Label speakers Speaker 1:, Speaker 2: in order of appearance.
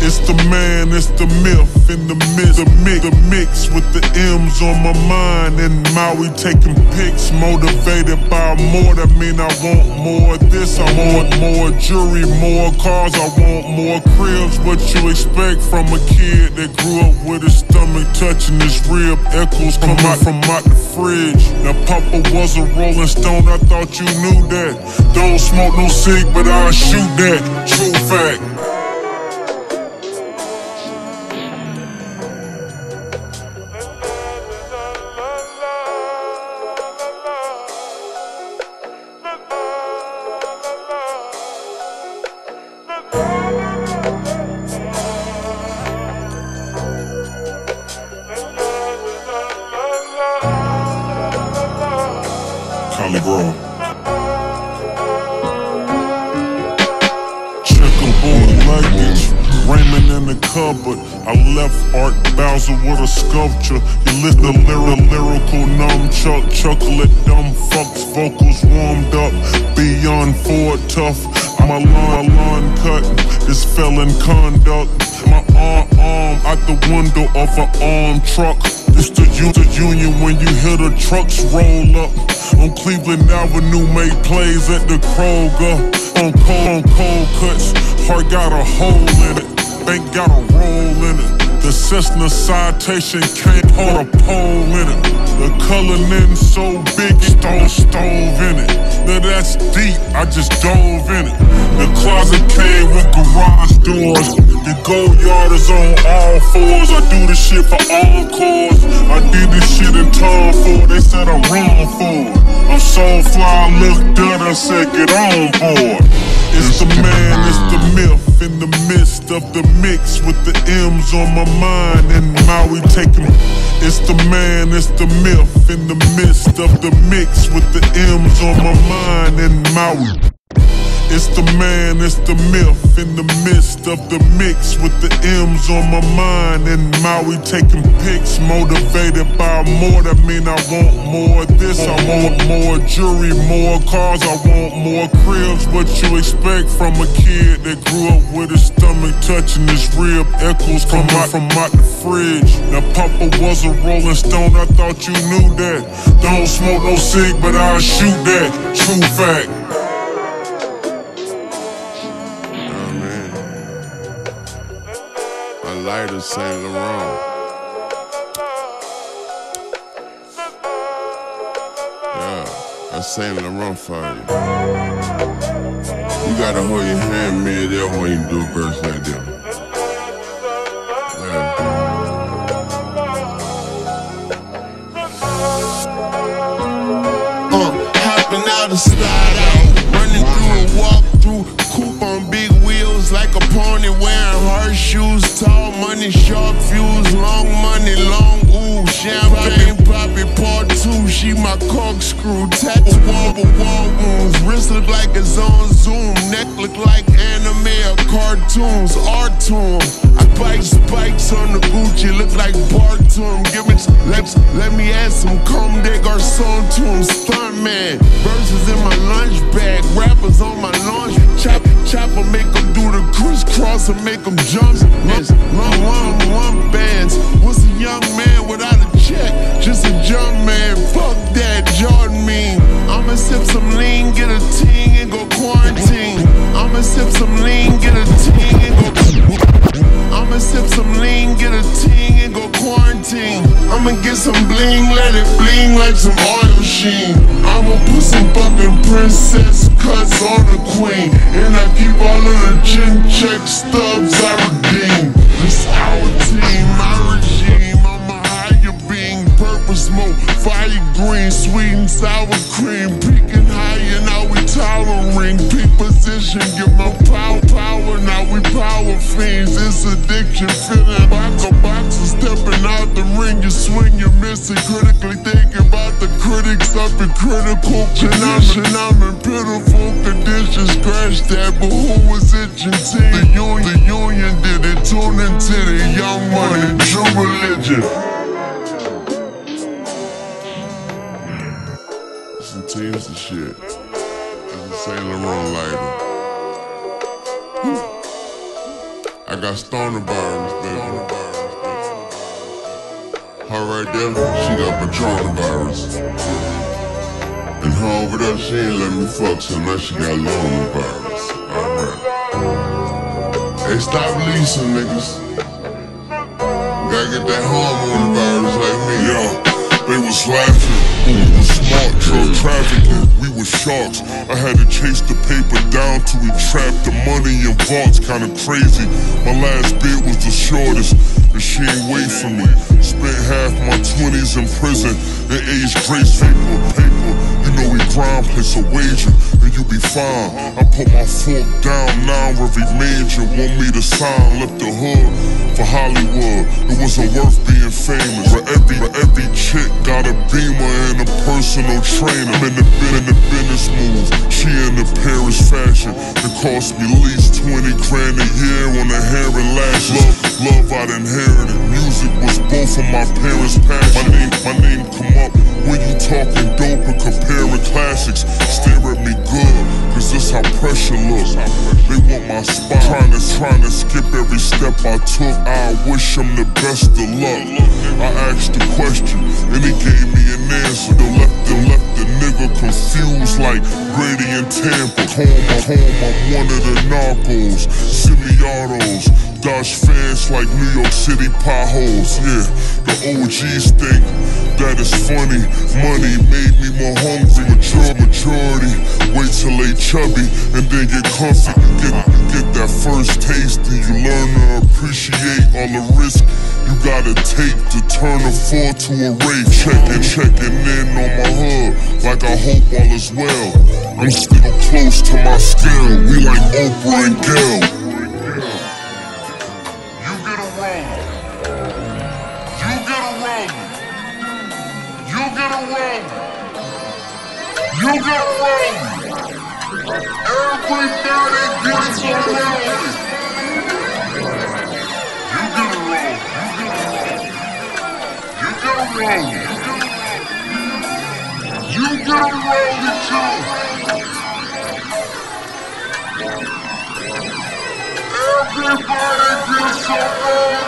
Speaker 1: It's the man, it's the myth in the mix, the mix, the mix with the M's on my mind. And Maui taking pics, motivated by more. That mean I want more of this, I want more jewelry, more cars, I want more cribs. What you expect from a kid that grew up with his stomach touching his rib? Echoes come out from out the fridge. Now Papa was a Rolling Stone, I thought you knew that. Don't smoke no cig, but I'll shoot that. True fact. Grove. Checkerboard luggage, Raymond in the cupboard. I left Art Basel with a sculpture. He lit the lyric, lyrical nunchuck, chocolate dumb fucks, vocals warmed up. Beyond Ford tough. My lawn, my lawn cut is felon conduct. My arm, arm out the window of an armed truck. It's the, the union when you hear the trucks roll up. On Cleveland Avenue, make plays at the Kroger. On cold, on cold cuts, heart got a hole in it. Bank got a roll in it. The Cessna citation can't hold a pole in it. The color in so big, stone stove in it. Now that's deep, I just dove in it. The closet came with garage doors. The go yard is on all fours. I do this shit for all cause. I did this shit in Tom Ford. They said I'm wrong for it. I'm so fly, I looked up and said, get on board. It's the man, it's the myth in the midst of the mix with the M's on my mind and Maui taking. It's the man, it's the myth in the midst of the mix with the M's on my mind and Maui. It's the man, it's the myth in the midst of the mix with the M's on my mind and Maui taking pics, motivated by more. That mean I want more of this, I want more jewelry, more cars, I want more cribs. What you expect from a kid that grew up with his stomach touching his rib? Echoes come out from out the fridge. Now Papa was a Rolling Stone, I thought you knew that. Don't smoke no cig, but I'll shoot that. True fact.
Speaker 2: A lighter Saint Laurent. Yeah, that's Saint Laurent for you. You gotta hold your hand mid there when you do a verse like that.
Speaker 3: Uh, hopping out of slide out, running through a walk through, coupe on big wheels like a pony wearing horseshoes, tall money, sharp fuse, long money, long ooh, champagne poppy part two, she my corkscrew, tattoo wobble wall wounds, wrist look like it's on zoom, neck look like anime or cartoons, art to 'em. I bite spikes on the Gucci, look like Bart to 'em. Give me, let, let me add some Comme des Garçons to 'em. Stuntman, verses in my lunch bag, rappers on my launch. Chop, chopper, make 'em do the crisscross and make 'em jump. Long, long, long bands. What's a young man without a check? Just a jump man. Fuck that, Jordan mean. I'ma sip some lean, get a ting and go quarantine. I'ma sip some lean, get a ting and go. I'ma sip some lean, get a ting and go quarantine. I'ma get some bling, let it bling like some oil sheen. I'ma put some fucking princess cuts on the queen. And I keep all of the chin check stubs I redeem. This our team, my regime. I'm a higher being, purple smoke, fire green, sweet and sour cream. Peaking and now we towering. Peak position, get my power, power. Now we power fiends. It's addiction, feeling like a it. Critically thinking about the critics in critical condition. I'm in pitiful conditions. Scratch that, but who was itching? Team? The union, the union did it. Tune into the young money, true religion.
Speaker 2: Some teams and shit. That's a Saint Laurent lighter. I
Speaker 3: got stoner virus, baby. Her right there, she got Patron virus. And her over there, she ain't let me fuck, so now she got Lona virus. Alright. Hey, stop leasing, niggas. Gotta get that hormone virus like me.
Speaker 4: They was laughing. We was smart, drug trafficking. Was sharks. I had to chase the paper down till we trapped the money in vaults. Kinda crazy. My last bid was the shortest, and she ain't wait for me. Spent half my 20s in prison and aged grace paper, paper. Know we grind, place a wager, and you be fine. I put my fork down now, every major want me to sign. Left the hood for Hollywood. It wasn't worth being famous. But every but every chick got a beamer and a personal trainer. I'm in the in the business moves. She in the Paris fashion. It cost me at least 20 grand a year on the hair and lashes. Love, love I'd inherited. Music was both of my parents' passion. My name, my name come up when you talking dope and comparing classics. Stare at me good, cause this how pressure looks. They want my spot. Trying to, trying to skip every step I took. I wish them the best of luck. I asked a question, and he gave me an answer. The left, the left the nigga confused like Brady and Tampa. Home, home, I'm one of the narcos. Semi-autos. Dodge fans like New York City potholes. Yeah, the OGs think that is funny. Money made me more hungry. Mature majority. Wait till they chubby and then get comfy. You get you get that first taste and you learn to appreciate all the risk you gotta take to turn a four to a rate. Checking, checking in on my hood like I hope all is well. I'm still close to my scale. We like Oprah and Gayle. You get around me. You get around me. Everybody gets around me. You around me. You around me. You around me too. Everybody gets around me.